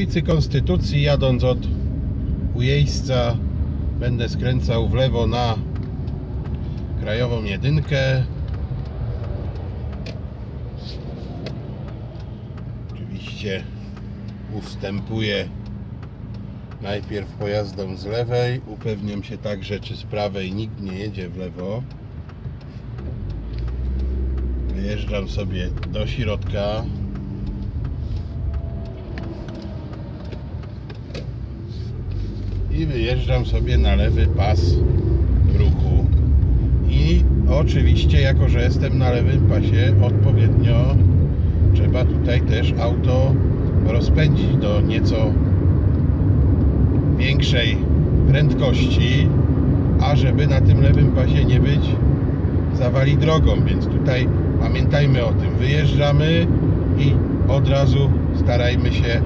ulicy Konstytucji, jadąc od Ujejsca, będę skręcał w lewo na krajową jedynkę. Oczywiście ustępuję najpierw pojazdom z lewej. Upewniam się także, czy z prawej nikt nie jedzie w lewo. Wyjeżdżam sobie do środka. Wyjeżdżam sobie na lewy pas ruchu. I oczywiście, jako że jestem na lewym pasie, odpowiednio trzeba tutaj też auto rozpędzić do nieco większej prędkości, a żeby na tym lewym pasie nie być zawali drogą, więc tutaj pamiętajmy o tym. Wyjeżdżamy i od razu starajmy się yy,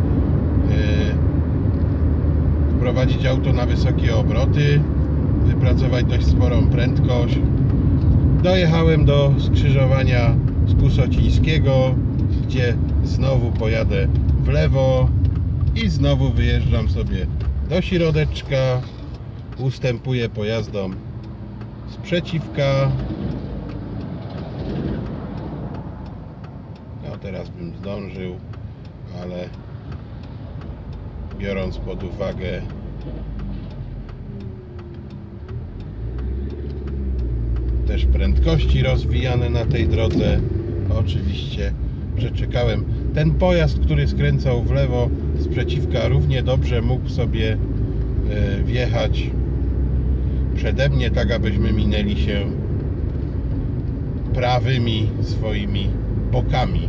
wprowadzić auto na wysokie obroty, wypracować dość sporą prędkość. Dojechałem do skrzyżowania z Kusocińskiego, gdzie znowu pojadę w lewo i znowu wyjeżdżam sobie do środeczka, ustępuję pojazdom sprzeciwka. No teraz bym zdążył, ale biorąc pod uwagę też prędkości rozwijane na tej drodze, oczywiście przeczekałem. Ten pojazd, który skręcał w lewo z przeciwka, równie dobrze mógł sobie e, wjechać przede mnie, tak abyśmy minęli się prawymi swoimi bokami.